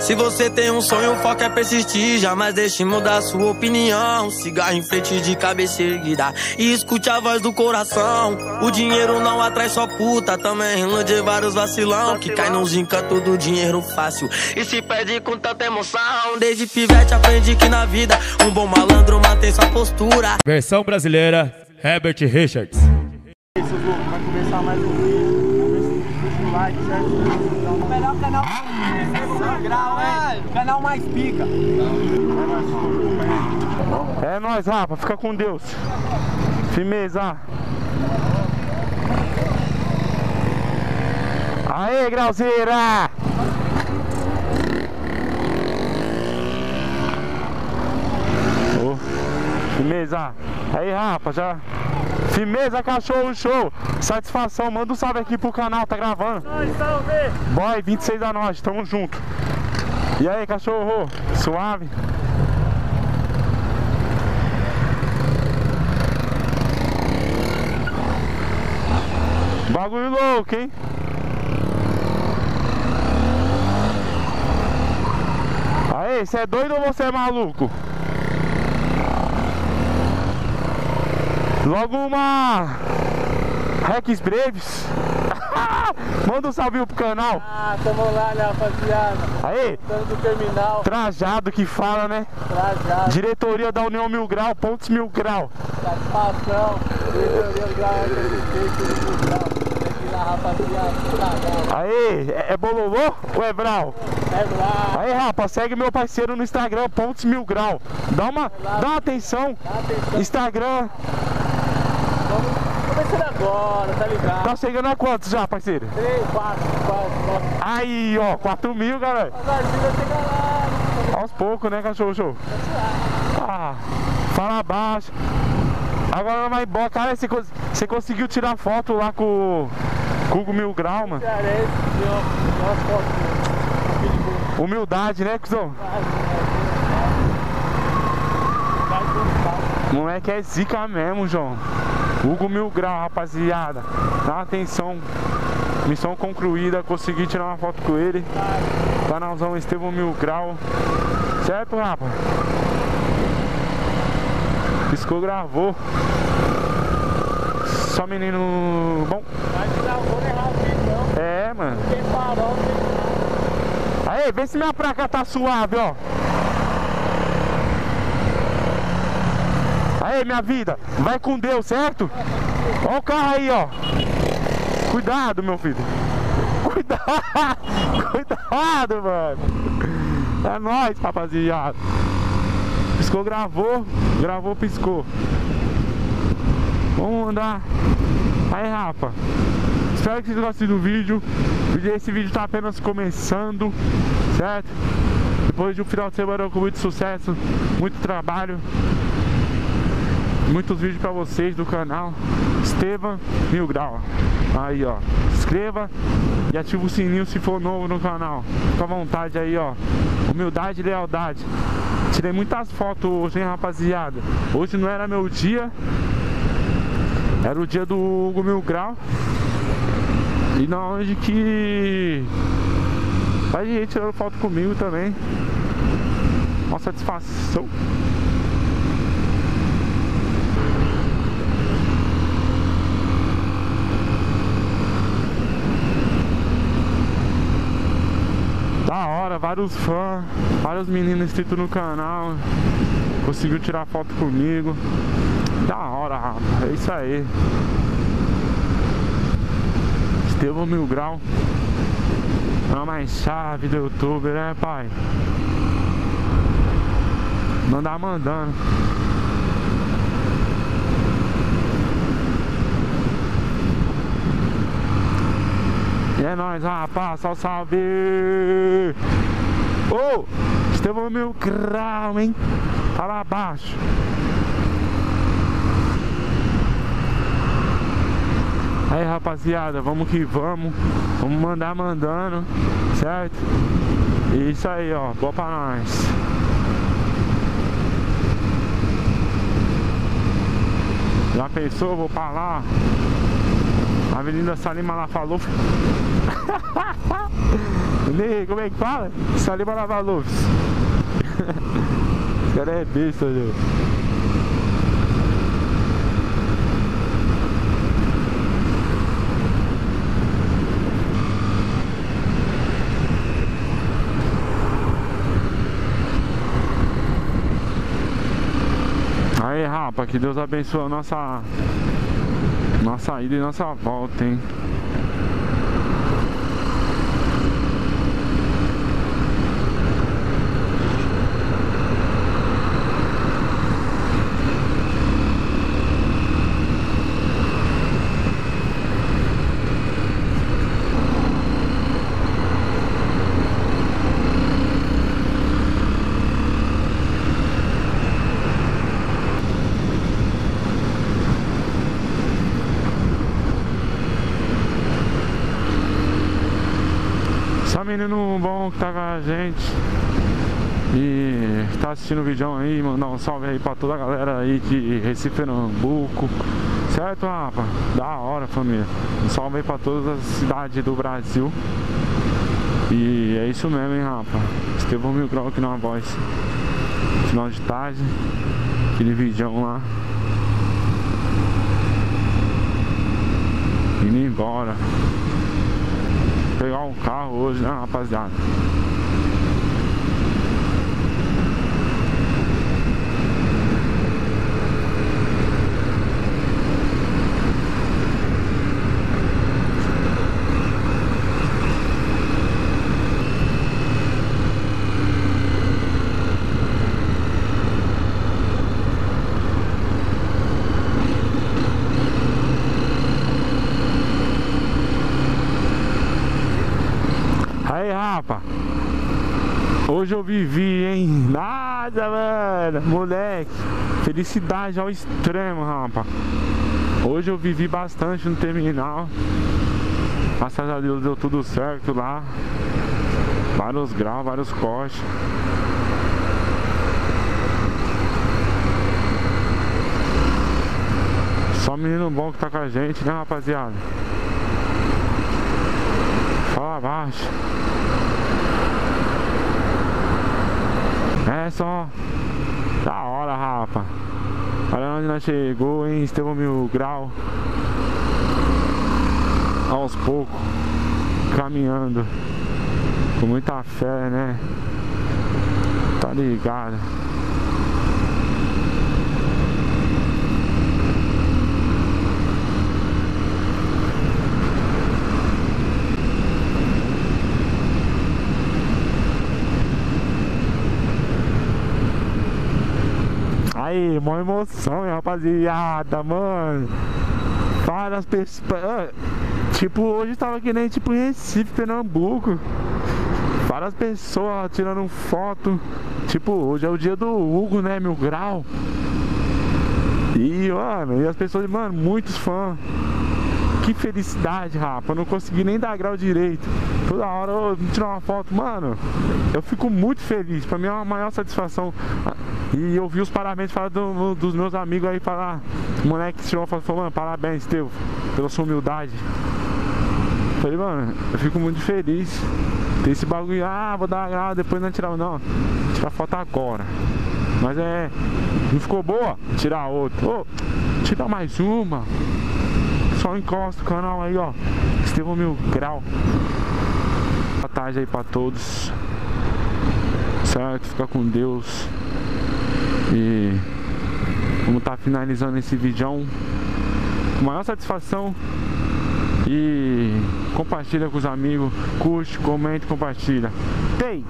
Se você tem um sonho, o foco é persistir. Jamais deixe mudar sua opinião. Cigarro em frente de cabeça erguida. E escute a voz do coração. O dinheiro não atrai só puta. Também ilude vários vacilão. Que cai nos encantos do dinheiro fácil. E se perde com tanta emoção. Desde pivete aprendi que na vida um bom malandro mantém sua postura. Versão brasileira, Herbert Richards. Vai começar mais um like, certo? O melhor canal do grau, hein? Canal mais pica. É nóis, Rafa. Fica com Deus. Firmeza. Aê, grauzeira! Ô, firmeza. Aí, Rafa, já Firmeza, cachorro, show. Satisfação, manda um salve aqui pro canal, tá gravando. Salve! Boy, 26 a nós, tamo junto. E aí, cachorro, suave? Bagulho louco, hein? Aí, você é doido ou você é maluco? Logo uma Rex Breves. Manda um salve pro canal. Ah, tamo lá, né, rapaziada? Aí, do terminal, trajado que fala, né? trajado, Diretoria da União Mil Grau, pontos Mil Grau. satisfação, diretoria do grau, do grau. Aí, é, é bololô ou é brau? É lá, Aí, rapaz, segue meu parceiro no Instagram, pontos Mil Grau. Dá uma, dá uma atenção. Instagram, começando agora, tá ligado? tá chegando a quantos já, parceiro? 3, 4, 4, 4. Aí, ó, 4 mil, galera. Aos poucos, né, cachorro show? Ah, fala baixo. Agora vai embora. Cara, você, você conseguiu tirar foto lá com, com o Mil Grau, mano? Humildade, né, cuzão? Moleque é zica mesmo, João. Hugo Mil Grau, rapaziada. Dá atenção. Missão concluída. Consegui tirar uma foto com ele. Canalzão Estevão Mil Grau. Certo, rapa? Piscou, gravou. Só menino bom. Mas não, vou errar então. É, mano. Tem tem Aí, vê se minha placa tá suave, ó. Aí, minha vida, vai com Deus, certo? Ó o carro aí, ó. Cuidado, meu filho. Cuidado, cuidado, mano. É nóis, rapaziada. Piscou, gravou, gravou, piscou. Vamos andar. Aí, Rafa. Espero que vocês gostem do vídeo. Esse vídeo tá apenas começando, certo? Depois de um final de semana com muito sucesso, muito trabalho, muitos vídeos pra vocês do canal Estevam Mil Grau. Aí, ó. Se inscreva e ativa o sininho se for novo no canal. Fica à vontade aí, ó. Humildade e lealdade. Tirei muitas fotos hoje, hein, rapaziada. Hoje não era meu dia. Era o dia do Hugo Mil Grau. E na onde que vai gente tirando foto comigo também. Uma satisfação. Da hora, vários fãs, vários meninos inscritos no canal. Conseguiu tirar foto comigo. Da hora, rapaz. É isso aí. Estevão Mil Grau. Não mais chave do YouTube, né, pai? Mandar mandando. É nóis, rapaz. Salve, salve. Ô, Estevão Mil Grau, hein? Tá lá abaixo. Aí rapaziada, vamos que vamos Vamos mandar mandando Certo? Isso aí ó, boa pra nós Já pensou, vou pra lá Avenida Salima falou como é que fala? Só ali pra lavar louças. Esse cara é besta, velho. Aí, rapa, que Deus abençoe a nossa nossa ida e nossa volta, hein? Só menino bom que tá com a gente e tá assistindo o vídeo aí, mandar um salve aí pra toda a galera aí de Recife, Pernambuco, certo, rapa? Da hora, família. Um salve aí pra todas as cidades do Brasil. E é isso mesmo, hein, rapa? Estevão Mil Grau aqui na voz. Final de tarde, aquele vídeo lá. Indo embora pegar um carro hoje, né, rapaziada? Aí, rapa. Hoje eu vivi, hein? Nada, mano. Moleque. Felicidade ao extremo, rapa. Hoje eu vivi bastante no terminal. Graças a Deus deu tudo certo lá. Vários graus, vários cortes. Só menino bom que tá com a gente, né, rapaziada? Fala abaixo. É só da hora, rapa. Olha onde nós chegou, hein? Estevão Mil Grau. Aos poucos, caminhando. Com muita fé, né? Tá ligado? Mó emoção, hein, rapaziada, mano. Várias pessoas. ah, Tipo, hoje tava que nem tipo em Recife, Pernambuco. Várias pessoas tirando foto. Tipo, hoje é o dia do Hugo, né? Mil grau. E, mano, e as pessoas, mano, muitos fãs. Que felicidade, rapa. Eu não consegui nem dar grau direito. Toda hora eu tirar uma foto, mano. Eu fico muito feliz. Pra mim é uma maior satisfação. E eu vi os parabéns falar do- dos meus amigos aí falar. O moleque foto e falou, mano, parabéns, Teu, pela sua humildade. Falei, mano, eu fico muito feliz. Tem esse bagulho, ah, vou dar grau, depois não tirar. Não, tirar foto agora. Mas é. Não ficou boa? Tirar outra. Ô, tira mais uma. Só encosta o canal aí, ó. Estevão Mil Grau. Boa tarde aí pra todos. Certo? Fica com Deus. E vamos estar finalizando esse vídeo com maior satisfação. E compartilha com os amigos, curte, comente, compartilha. Tem!